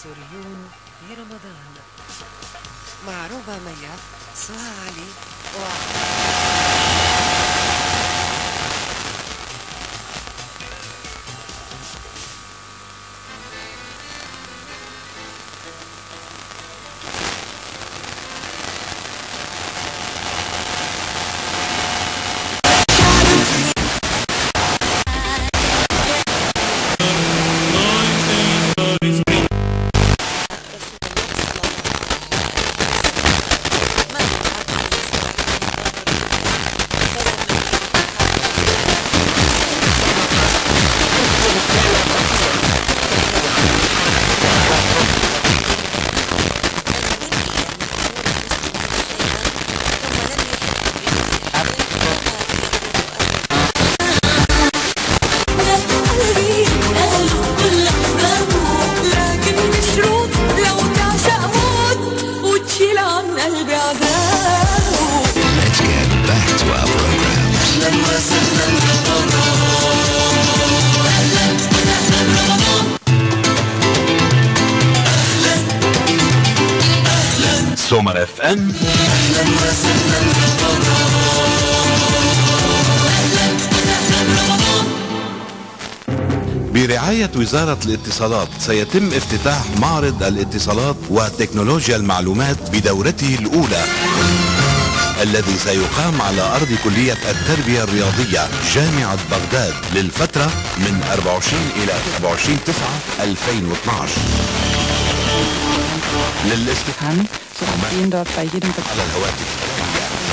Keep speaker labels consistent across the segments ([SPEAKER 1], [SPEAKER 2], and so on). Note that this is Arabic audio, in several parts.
[SPEAKER 1] السوريون في رمضان مع روبا ميا سهى علي و
[SPEAKER 2] Let's get back to our programs. Somar FM برعاية وزارة الاتصالات سيتم افتتاح معرض الاتصالات وتكنولوجيا المعلومات بدورته الأولى الذي سيقام على أرض كلية التربية الرياضية جامعة بغداد للفترة من 24 إلى 27 9 2012 للاستفهام على الهواتف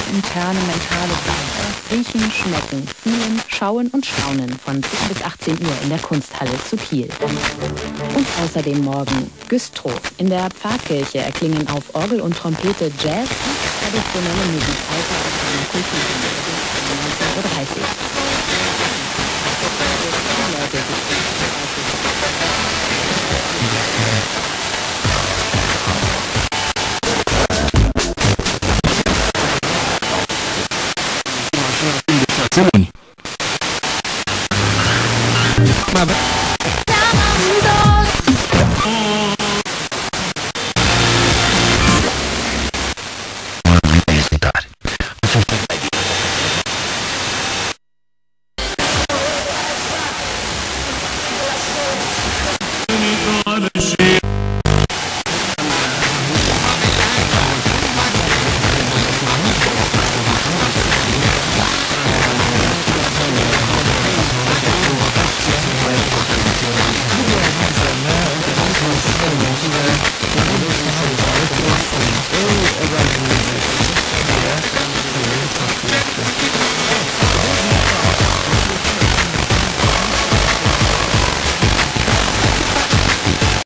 [SPEAKER 3] interne mentale. Riechen, schmecken, fühlen, schauen und staunen von 10 bis 18 Uhr in der Kunsthalle zu Kiel. Und außerdem morgen Güstrow. In der Pfarrkirche erklingen auf Orgel und Trompete Jazz und traditionelle Musik alter und Kultur. 19.30 Uhr. Simone. Mas...